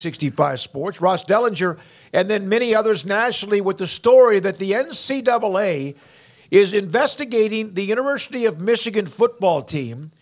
65 Sports, Ross Dellenger, and then many others nationally with the story that the NCAA is investigating the University of Michigan football team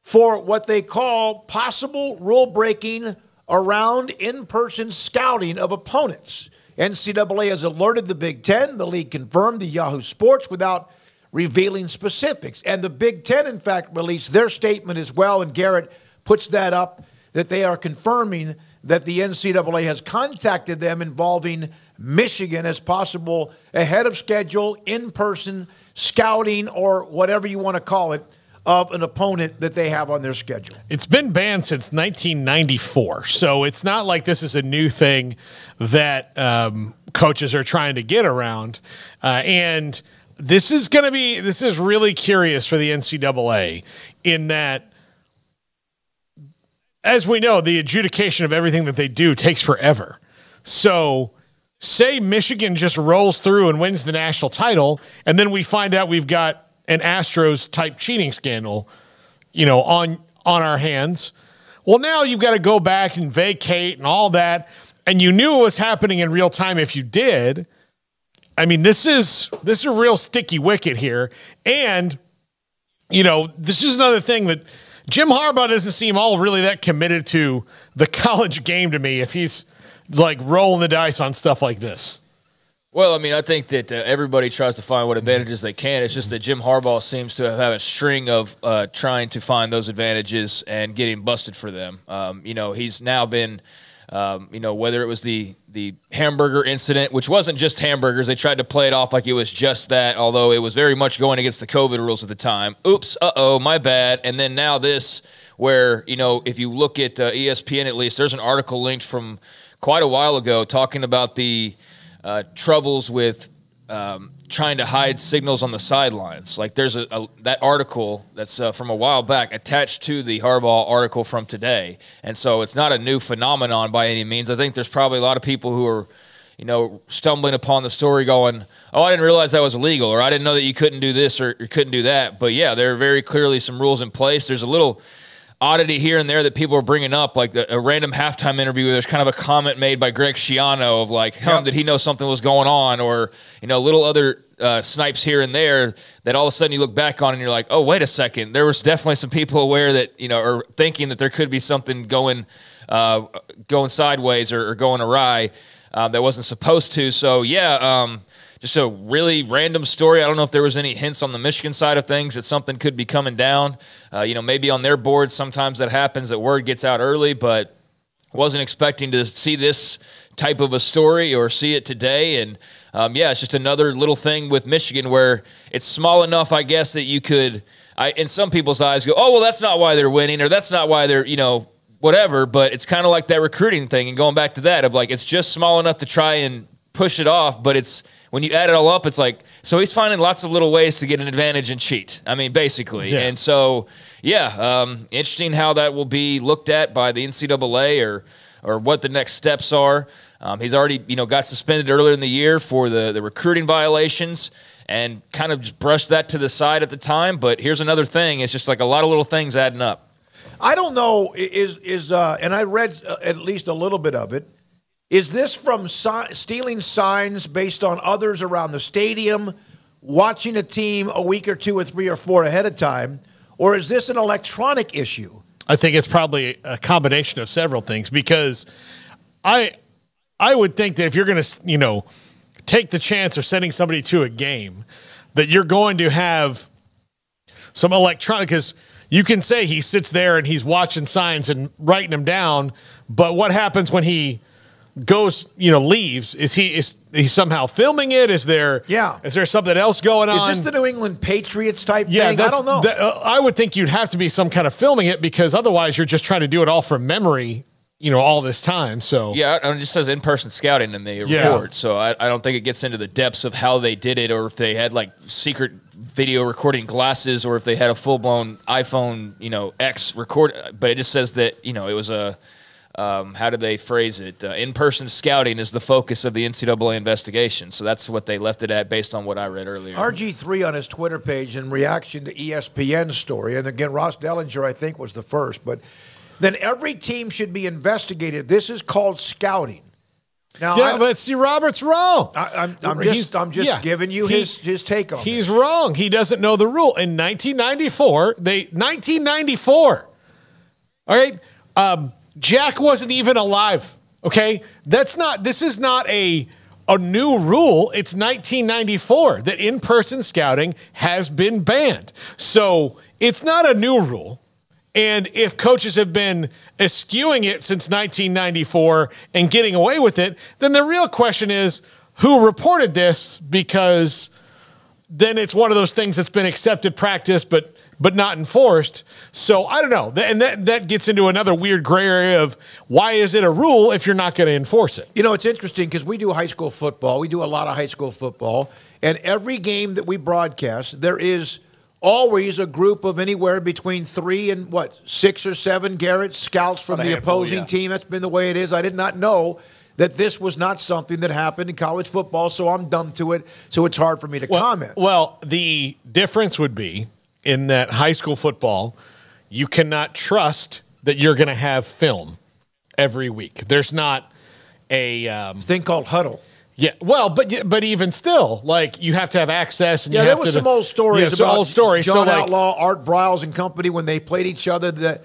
for what they call possible rule breaking around in person scouting of opponents. NCAA has alerted the Big Ten. The league confirmed the Yahoo Sports without revealing specifics. And the Big Ten, in fact, released their statement as well. And Garrett puts that up that they are confirming that the NCAA has contacted them involving Michigan as possible ahead of schedule, in person scouting, or whatever you want to call it of an opponent that they have on their schedule. It's been banned since 1994, so it's not like this is a new thing that um, coaches are trying to get around. Uh, and this is going to be this is really curious for the NCAA in that. As we know, the adjudication of everything that they do takes forever. So, say Michigan just rolls through and wins the national title, and then we find out we've got an Astros type cheating scandal, you know, on on our hands. Well, now you've got to go back and vacate and all that, and you knew it was happening in real time if you did. I mean, this is this is a real sticky wicket here, and you know, this is another thing that Jim Harbaugh doesn't seem all really that committed to the college game to me if he's like rolling the dice on stuff like this. Well, I mean, I think that uh, everybody tries to find what advantages they can. It's just that Jim Harbaugh seems to have a string of uh, trying to find those advantages and getting busted for them. Um, you know, he's now been, um, you know, whether it was the the hamburger incident, which wasn't just hamburgers, they tried to play it off like it was just that, although it was very much going against the COVID rules at the time. Oops, uh oh, my bad. And then now this, where you know, if you look at uh, ESPN at least, there's an article linked from quite a while ago talking about the uh, troubles with um, trying to hide signals on the sidelines. Like there's a, a that article that's uh, from a while back attached to the Harbaugh article from today, and so it's not a new phenomenon by any means. I think there's probably a lot of people who are, you know, stumbling upon the story, going, "Oh, I didn't realize that was illegal," or "I didn't know that you couldn't do this or you couldn't do that." But yeah, there are very clearly some rules in place. There's a little oddity here and there that people are bringing up, like the, a random halftime interview where there's kind of a comment made by Greg Schiano of like, "Hum, did he know something was going on?" Or you know, little other uh, snipes here and there that all of a sudden you look back on and you're like, "Oh, wait a second, there was definitely some people aware that you know, or thinking that there could be something going, uh, going sideways or, or going awry." Uh, that wasn't supposed to. So yeah, um, just a really random story. I don't know if there was any hints on the Michigan side of things that something could be coming down. Uh, you know, maybe on their board, sometimes that happens that word gets out early, but wasn't expecting to see this type of a story or see it today. And um, yeah, it's just another little thing with Michigan where it's small enough, I guess, that you could, I, in some people's eyes, go, oh, well, that's not why they're winning, or that's not why they're, you know, whatever. But it's kind of like that recruiting thing. And going back to that, of like, it's just small enough to try and push it off, but it's when you add it all up, it's like so he's finding lots of little ways to get an advantage and cheat. I mean, basically, yeah. and so yeah, um, interesting how that will be looked at by the NCAA or or what the next steps are. Um, he's already you know got suspended earlier in the year for the the recruiting violations and kind of just brushed that to the side at the time. But here's another thing: it's just like a lot of little things adding up. I don't know is is uh, and I read uh, at least a little bit of it. Is this from si- stealing signs based on others around the stadium, watching a team a week or two or three or four ahead of time, or is this an electronic issue? I think it's probably a combination of several things because I I would think that if you're going to, you know, take the chance of sending somebody to a game that you're going to have some electronic because you can say he sits there and he's watching signs and writing them down, but what happens when he goes, you know, leaves, is he is he somehow filming it? Is there yeah? Is there something else going on? Is this the New England Patriots type yeah, thing? I don't know. That, uh, I would think you'd have to be some kind of filming it because otherwise you're just trying to do it all from memory. You know, all this time. So yeah, it just says in-person scouting in the yeah. report. So I, I don't think it gets into the depths of how they did it, or if they had like secret video recording glasses, or if they had a full-blown iPhone, you know, X record. But it just says that you know it was a um, how do they phrase it? Uh, in-person scouting is the focus of the NCAA investigation. So that's what they left it at, based on what I read earlier. RG3 on his Twitter page in reaction to ESPN's story, and again, Ross Dellenger, I think, was the first, but then every team should be investigated. This is called scouting. Now, Yeah, I, but see, Robert's wrong. I, I'm, I'm just, I'm just yeah. giving you He- his, his take on He's this. wrong. He doesn't know the rule. In 1994, they 1994. All right, um, Jack wasn't even alive. Okay, that's not. This is not a a new rule. It's 1994 that in person scouting has been banned. So it's not a new rule. And if coaches have been eschewing it since 1994 and getting away with it, then the real question is who reported this because then it's one of those things that's been accepted practice but but not enforced. So I don't know. And that that gets into another weird gray area of why is it a rule if you're not going to enforce it? You know, it's interesting because we do high school football. We do a lot of high school football. And every game that we broadcast, there is always a group of anywhere between three and what, six or seven Garrett scouts from the handful, opposing yeah. team. That's been the way it is. I did not know that this was not something that happened in college football, so I'm dumb to it. So it's hard for me to comment. Well, the difference would be in that high school football, you cannot trust that you're going to have film every week. There's not a um, thing called huddle. Yeah. Well, but but even still, like you have to have access. And Yeah, you there have was to, some old stories Yeah, some about old stories. John so like, Outlaw, Art Briles, and company when they played each other. That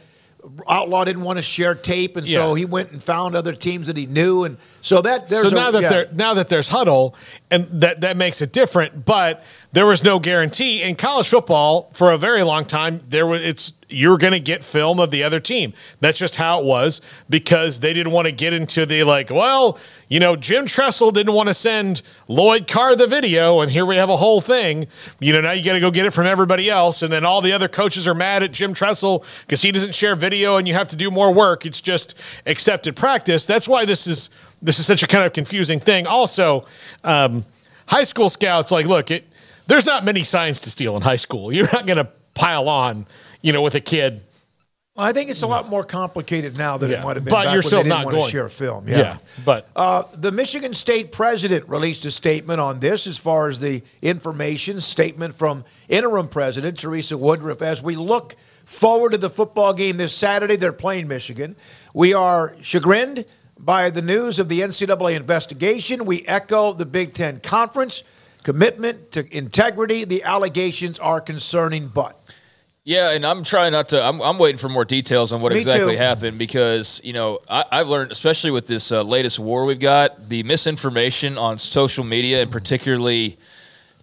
Outlaw didn't want to share tape, and so he went and found other teams that he knew, and so that there's so a- now that yeah. there now that there's huddle and that that makes it different but there was no guarantee in college football for a very long time there was it's you're going to get film of the other team that's just how it was because they didn't want to get into the like well you know Jim Tressel didn't want to send Lloyd Carr the video and here we have a whole thing you know now you got to go get it from everybody else and then all the other coaches are mad at Jim Tressel because he doesn't share video and you have to do more work it's just accepted practice that's why this is this is such a kind of confusing thing. Also, um, high school scouts, like, look, it, there's not many signs to steal in high school. You're not going to pile on, you know, with a kid. Well, I think it's a lot more complicated now than Yeah. it might have been But back you're still not want to going. share film. Yeah. Yeah. but Uh, the Michigan State president released a statement on this as far as the information statement from interim president Teresa Woodruff. As we look forward to the football game this Saturday, they're playing Michigan. We are chagrined by the news of the NCAA investigation. We echo the Big Ten Conference commitment to integrity. The allegations are concerning, but. Yeah, and I'm trying not to. I'm, I'm waiting for more details on what Me exactly too. happened because you know I, I've learned, especially with this uh, latest war we've got, the misinformation on social media and particularly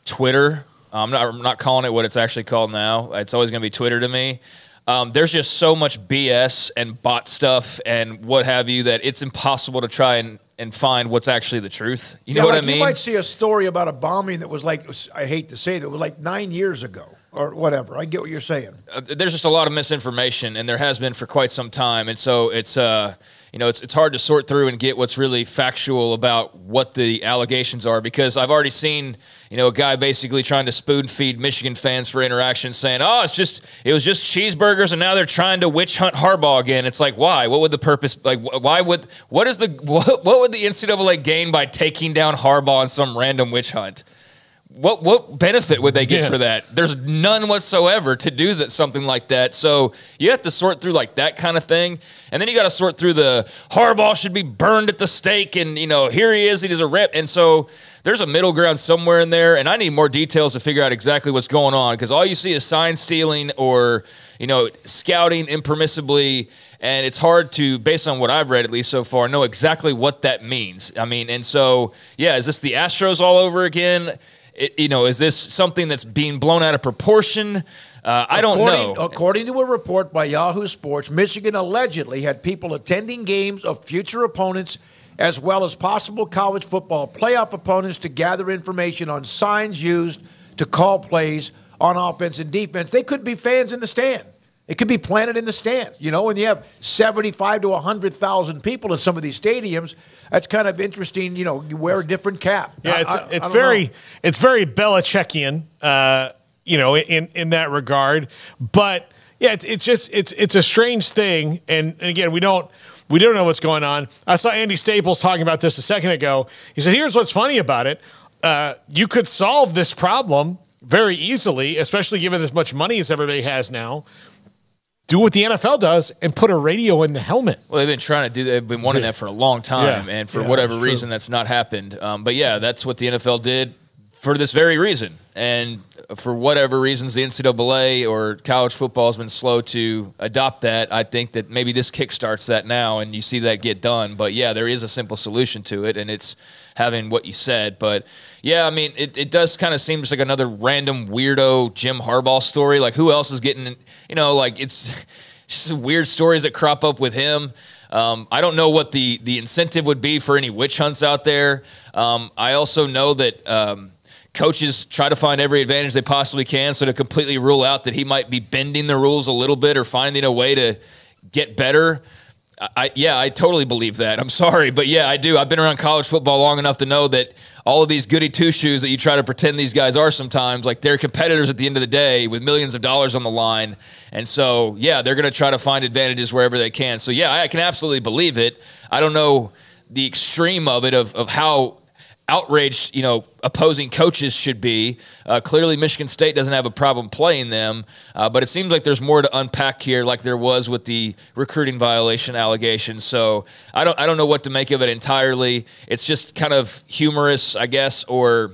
Twitter. I'm not. I'm not calling it what it's actually called now. It's always going to be Twitter to me. Um, there's just so much BS and bot stuff and what have you that it's impossible to try and, and find what's actually the truth. You know what like I mean? You might see a story about a bombing that was like, I hate to say it was like nine years ago or whatever. I get what you're saying. uh, there's just a lot of misinformation, and there has been for quite some time. And so it's uh, you know, it's it's hard to sort through and get what's really factual about what the allegations are because I've already seen you know a guy basically trying to spoon feed Michigan fans for interaction, saying, "Oh, it's just it was just cheeseburgers, and now they're trying to witch hunt Harbaugh again." It's like, why? What would the purpose? Like, why would what is the what, what would the NCAA gain by taking down Harbaugh in some random witch hunt? What what benefit would they get Yeah. for that? There's none whatsoever to do that something like that. So you have to sort through like that kind of thing, and then you got to sort through the Harbaugh should be burned at the stake, and you know here he is, he's a rep, and so there's a middle ground somewhere in there, and I need more details to figure out exactly what's going on because all you see is sign stealing or you know scouting impermissibly. And it's hard to, based on what I've read at least so far, know exactly what that means. I mean, and so, yeah, is this the Astros all over again? It, you know, is this something that's being blown out of proportion? Uh, I don't according, know. According to a report by Yahoo Sports, Michigan allegedly had people attending games of future opponents as well as possible college football playoff opponents to gather information on signs used to call plays on offense and defense. They could be fans in the stand. It could be planted in the stand. You know, when you have 75 to 100,000 people in some of these stadiums, that's kind of interesting. You know, you wear a different cap. Yeah, I- it's I- I it's don't very know. it's very Belichickian, uh, you know, in in that regard. But yeah, it's it's just it's it's a strange thing, and, and again, we don't we don't know what's going on. I saw Andy Staples talking about this a second ago. He said, "Here's what's funny about it: uh, you could solve this problem very easily, especially given as much money as everybody has now." Do what the NFL does and put a radio in the helmet. Well, they've been trying to do. They've been wanting that for a long time, Yeah. and for Yeah, whatever that's true. reason, that's not happened. Um, but yeah, that's what the NFL did for this very reason, and for whatever reasons, the NCAA or college football has been slow to adopt that. I think that maybe this kickstarts that now, and you see that get done. But yeah, there is a simple solution to it, and it's having what you said. But yeah, I mean, it, it does kind of seem just like another random weirdo Jim Harbaugh story. Like who else is getting? You know, like it's. just weird stories that crop up with him. Um, I don't know what the the incentive would be for any witch hunts out there. Um, I also know that um, coaches try to find every advantage they possibly can, so to completely rule out that he might be bending the rules a little bit or finding a way to get better. I, I yeah, I totally believe that. I'm sorry, but yeah, I do. I've been around college football long enough to know that all of these goody two shoes that you try to pretend these guys are sometimes, like they're competitors at the end of the day with millions of dollars on the line. And so, yeah, they're going to try to find advantages wherever they can. So, yeah, I can absolutely believe it. I don't know the extreme of it, of, of how outraged, you know, opposing coaches should be. Uh, clearly, Michigan State doesn't have a problem playing them, uh, but it seems like there's more to unpack here, like there was with the recruiting violation allegations. So I don't, I don't know what to make of it entirely. It's just kind of humorous, I guess, or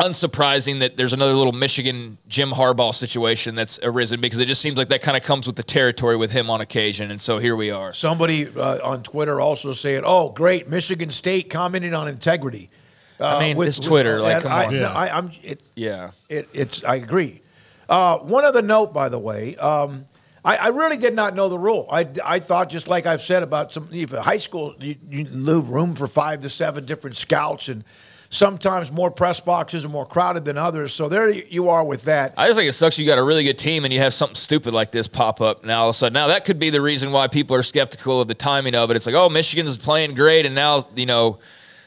unsurprising that there's another little Michigan Jim Harbaugh situation that's arisen because it just seems like that kind of comes with the territory with him on occasion, and so here we are. Somebody uh, on Twitter also saying, "Oh, great, Michigan State commenting on integrity." Uh, mean, it's Twitter, like, come I, on. Yeah. I, I'm. It, Yeah. It, it's. I agree. Uh, one other note, by the way, um, I, I really did not know the rule. I, I thought just like I've said about some if high school, you, you leave room for five to seven different scouts, and sometimes more press boxes are more crowded than others. So there you are with that. I just think it sucks. You got a really good team and you have something stupid like this pop up now. All of a sudden, now that could be the reason why people are skeptical of the timing of it. It's like, oh, Michigan's playing great, and now you know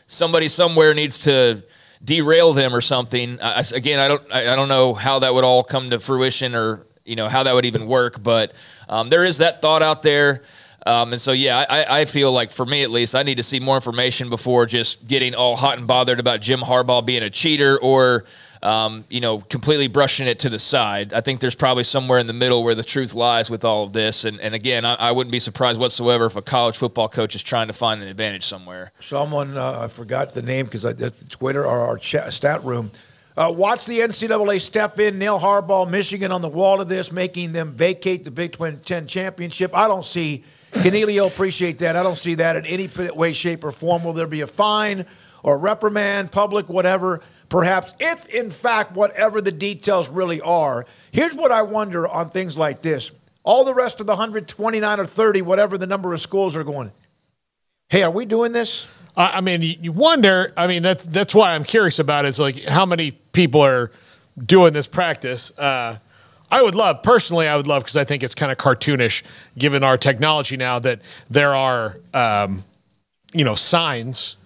somebody somewhere needs to derail them or something. I, again, I don't, I, I don't know how that would all come to fruition or you know how that would even work, but um, there is that thought out there. Um, and so, yeah, I, I feel like for me at least, I need to see more information before just getting all hot and bothered about Jim Harbaugh being a cheater or, um, you know, completely brushing it to the side. I think there's probably somewhere in the middle where the truth lies with all of this. And, and again, I, I wouldn't be surprised whatsoever if a college football coach is trying to find an advantage somewhere. Someone uh, I forgot the name because that's Twitter or our chat, stat room. Uh, watch the NCAA step in, nail Harbaugh, Michigan on the wall of this, making them vacate the Big Ten championship. I don't see Canelio appreciate that. I don't see that in any way, shape, or form. Will there be a fine or reprimand, public, whatever? Perhaps, if in fact whatever the details really are. Here's what I wonder on things like this: all the rest of the 129 or 30, whatever the number of schools are going. Hey, are we doing this? I I mean, you you wonder. I mean, that's that's why I'm curious about is like how many people are doing this practice. Uh, I would love personally. I would love because I think it's kind of cartoonish, given our technology now that there are, um, you know, signs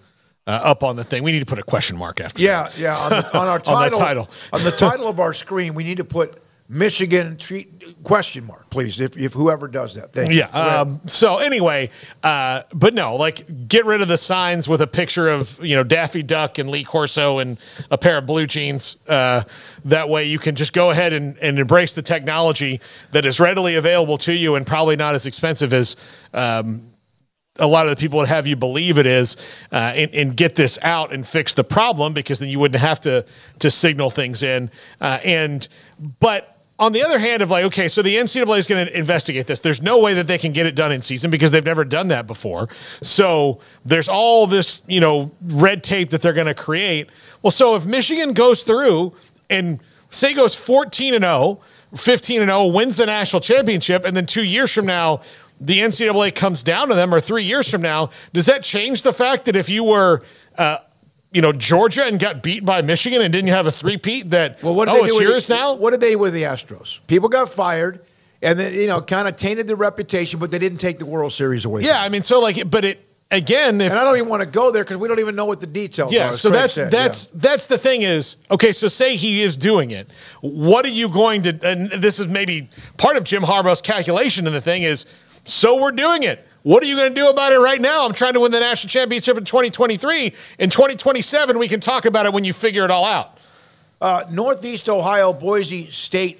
uh, up on the thing. We need to put a question mark after. Yeah, yeah. On, the, on our On title, that title. on the title of our screen, we need to put Michigan treat question mark, please. If, if whoever does that, thank you. Yeah. Um, so anyway, uh, but no, like get rid of the signs with a picture of you know Daffy Duck and Lee Corso and a pair of blue jeans. Uh, that way you can just go ahead and, and embrace the technology that is readily available to you and probably not as expensive as. Um, a lot of the people would have you believe it is, uh, and, and get this out and fix the problem because then you wouldn't have to to signal things in. Uh, and but on the other hand, of like, okay, so the NCAA is going to investigate this. There's no way that they can get it done in season because they've never done that before. So there's all this, you know, red tape that they're going to create. Well, so if Michigan goes through and say goes 14 and 0, 15 and 0, wins the national championship, and then two years from now, the NCAA comes down to them, or three years from now, does that change the fact that if you were, uh, you know, Georgia and got beat by Michigan and didn't have a three-peat, that Well, what did oh, they do it's with yours the, now? What did they do with the Astros? People got fired, and then you know, kind of tainted their reputation, but they didn't take the World Series away. Yeah, I mean, so like, but it again, if And I don't even want to go there because we don't even know what the details are. yeah, as so that's said, that's that's the thing is okay. So say he is doing it. What are you going to? And this is maybe part of Jim Harbaugh's calculation. And the thing is, so we're doing it. What are you going to do about it right now? I'm trying to win the national championship in 2023. In 2027, we can talk about it when you figure it all out. Uh, Northeast Ohio Boise State